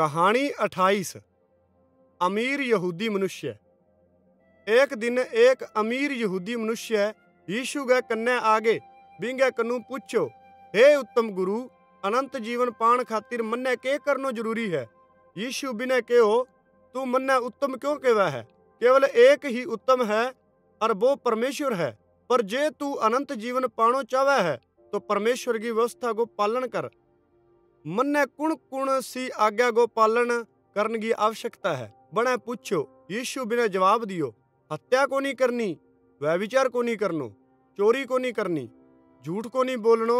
कहानी 28 अमीर यहूदी मनुष्य। एक दिन एक अमीर यहूदी मनुष्य यीशु के कन्ने आगे, बिंगे कनु पूछो हे उत्तम गुरु, अनंत जीवन पाण खातिर मन्ने के करनो ज़रूरी है? यीशु बिने कहो, तू मन्ने उत्तम क्यों कहवा है? केवल एक ही उत्तम है और वो परमेश्वर है। पर जे तू अनंत जीवन पाणो चाहे है तो परमेश्वर की व्यवस्था को पालन कर। मन्ने कुण कुण सी आज्ञा को पालन करने की आवश्यकता है। बने पूछो यीशु बिने जवाब दियो, हत्या को नहीं करनी, व्यभिचार को नहीं करनो, चोरी को नहीं करनी, झूठ को नहीं बोलनो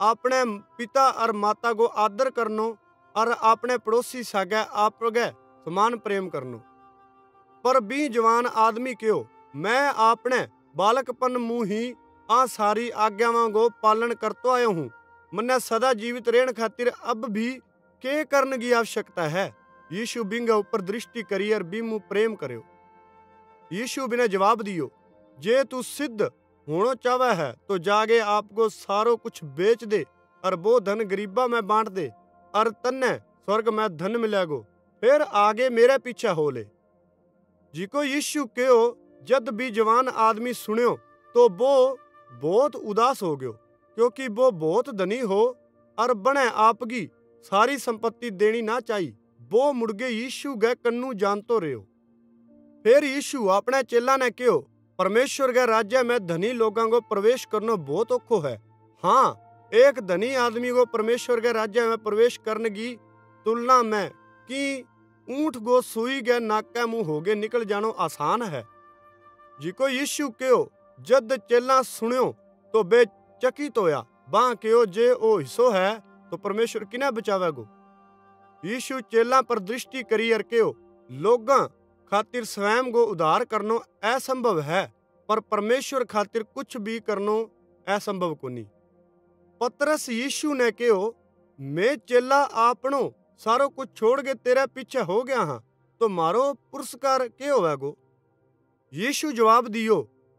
अपने पिता और माता को आदर करनो और अपने पड़ोसी सागे आप समान प्रेम करनो। पर बी जवान आदमी क्यों, मैं अपने बालकपन मुँह ही आ सारी आज्ञावां को पालन करतो आयो हूँ। मन्ने सदा जीवित रहने खातिर अब भी के करने की आवश्यकता है? यीशु बिंग ऊपर दृष्टि करी और बीमु प्रेम करो यीशु बिने जवाब दियो, जे तू सिद्ध होनो चाहे है तो जागे आपको सारो कुछ बेच दे और वो धन गरीबा में बांट दे, और तन्ने स्वर्ग में धन मिलेगो, फिर आगे मेरे पीछे हो ले। जिको यीशु कहो, जद भी जवान आदमी सुनियो तो वो बहुत उदास हो गयो। क्योंकि वो बहुत धनी हो और बने आपकी सारी संपत्ति देनी ना चाहिए वो मुड़गे यीशु गए कन्नू जानतो रहो। फिर यीशु अपने चेला ने कहो परमेश्वर के राज्य में धनी लोगों को प्रवेश करना बहुत औखो है। हाँ एक धनी आदमी को परमेश्वर के राज्य में प्रवेश करने की तुलना में कि ऊँट गो सुई गए नाके मुँह होगे निकल जानो आसान है। जिको यीशु कहो जद चेला सुनियो तो बे चकित होया बां कहो जे ओ हिस्सो है तो परमेश्वर किने बचावेगो यीशु चेला पर दृष्टि करी और कहो लोगां खातिर स्वयं को उद्धार करनो असंभव है पर परमेश्वर खातिर कुछ भी करनो असंभव कोनी पतरस यीशु ने कहो मैं चेला आपनो सारो कुछ छोड़ के तेरे पीछे हो गया हाँ तो मारो पुरस्कार के होवेगो यीशु जवाब दियो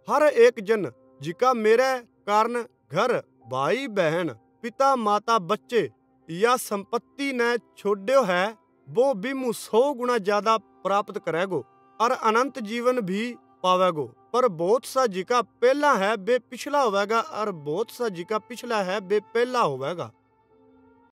हर एक जन जिका मेरे कारण घर भाई बहन पिता माता बच्चे या संपत्ति ने छोड़ो है वो बिमु सौ गुना ज़्यादा प्राप्त करेगो और अनंत जीवन भी पावेगो पर बहुत सा जिका पहला है बे पिछला होवेगा और बहुत सा जिका पिछला है बे पहला होवेगा